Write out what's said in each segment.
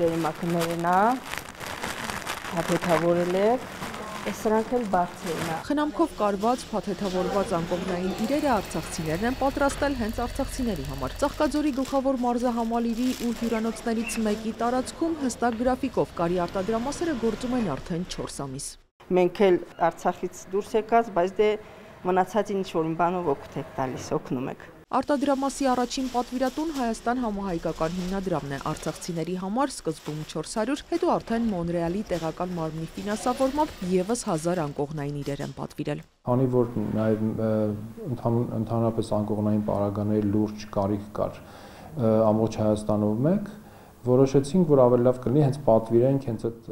Վերիմակները նա հապետավորել եք Այս սրանք էլ բարձր են։ Խնամքով կարված փաթեթավորված անկողնային իրերը արցախցիներն են պատրաստել հենց արցախցիների համար։ Ծաղկաձորի գլխավոր մարզահամալիրի ու հյուրանոցներից մեկի տարածքում հստակ գրաֆիկով կարի արտադրամասերը գործում են արդեն 4 ամիս։ Մենք էլ Արցախից դուրս եկած, բայց դե մնացածին ինչ որ բանով օգուտ եք տալիս, օգնում եք։ Արտադրամասի առաջին պատվիրատուն Հայաստան համահայկական հիմնադրամն է արցախցիների համար սկզբում 400, հետո արդեն Մոնրեալի տեղական մարմնի ֆինանսավորմամբ եւս 1000 անկողնային իրեր են պատվիրել։ Քանի որ նաև ընդհանրապես անկողնային պարագաների լուրջ կարիք կար ամբողջ Հայաստանով մեկ, որոշեցինք, որ ավելի լավ կլինի հենց պատվիրենք հենց այդ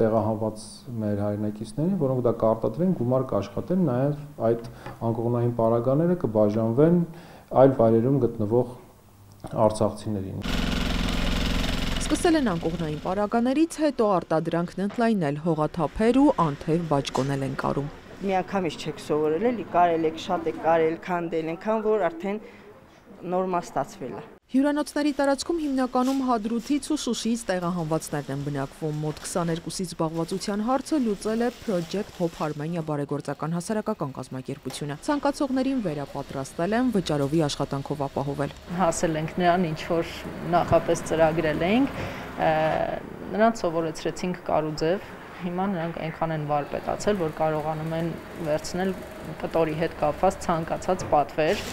տեղահանված մեր հայրենակիցներին, որոնք դա կարտադրեն, գումար կաշխատեն, նաև այդ անկողնային պարագաները կբաժանվեն այլ վայրերում գտնվող արցախցիներին։ Սկսել են անկողնային պարագաներից, հետո արտադրանքն ընդլայնել, հողաթափեր ու անթև բաճկոնել են կարում։ Միանգամից չեք սովորել, էլի կարել եք, շատ եք կարել, քանդել, այնքան որ արդեն նորմալ ստացվել է։ Հյուրանոցների տարածքում հիմնականում Հադրութից ու Շուշիից տեղահանվածներն են բնակվում։ Մոտ 22-ից զբաղվածության հարցը լուծել է Project Hope Armenia բարեգործական հասարակական կազմակերպությունը։ Ցանկացողներին վերապատրաստել են վճարովի աշխատանքով ապահովել։ Հասել ենք նրան, ինչ որ նախապես ծրագրել էինք, նրանց սովորեցրեցինք կարուձև, հիմա նրանք այնքան են վարպետացել, որ կարողանում են վերցնել կտորի հետ կապված ցանկացած պատվեր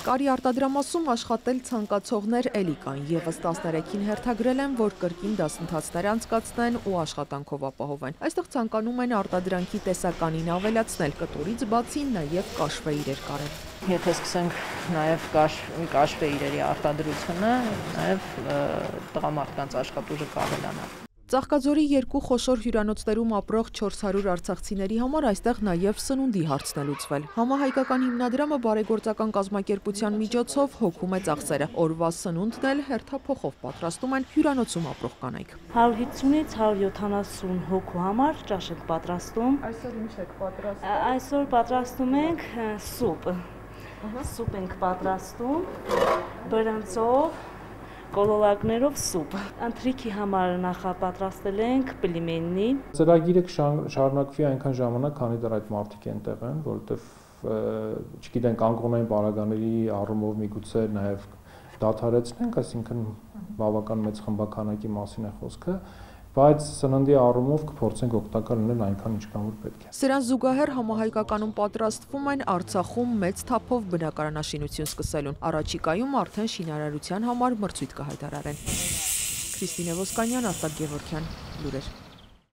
Կարի արտադրամասում աշխատել ցանկացողներ էլի կան, եւս 13-ին հերթագրել են, որ կրկին դասընթացներ անցկացնեն ու աշխատանքով ապահովեն։ Այստեղ ցանկանում են արտադրանքի տեսականին ավելացնել, կտորից բացի նաեւ կաշվե իրեր կարել։ Եթե սկսենք նաև կաշ, կաշվե իրերի արտադրությունը, նաև տղամարդկանց աշխատուժը կավելանա։ Ծաղկաձորի երկու խոշոր հյուրանոցներում ապրող 400 արցախցիների համար այստեղ նաև սնունդի հարցն է լուծվել։ Համահայկական հիմնադրամը բարեգործական կազմակերպության միջոցով հոգում է ծախսերը։ Օրվա սնունդն էլ հերթափոխով պատրաստում են հյուրանոցում ապրող կանայք։ 150-ից 170 հոգու համար ճաշ ենք պատրաստում։ Այսօր ինչ եք պատրաստում։ Այսօր պատրաստում ենք սուպ։ Սուպ ենք պատրաստում բրնցով կոլոլակներով սուպ։ Ընթրիքի համար նախապատրաստել ենք պլիմեննի։ Ծրագիրը շարունակվի այնքան ժամանակ, քանի դեռ այդ մարդիկ այնտեղ են, որովհետև չգիտենք անկողնային բարագաների առումով միգուցե նաև դադարեցնենք, այսինքն բավական մեծ խմբականակի մասին է խոսքը, բայց սննդի առումով կփորձենք օգտակար լինել այնքան ինչքան որ պետք է։ Սրան զուգահեռ համահայկականում պատրաստվում են Արցախում մեծ թափով բնակարանաշինություն սկսելուն։ Առաջիկայում արդեն շինարարության համար մրցույթ կհայտարարեն։ Քրիստինե Ոսկանյան, Արտակ Գևորքյան, լուրեր։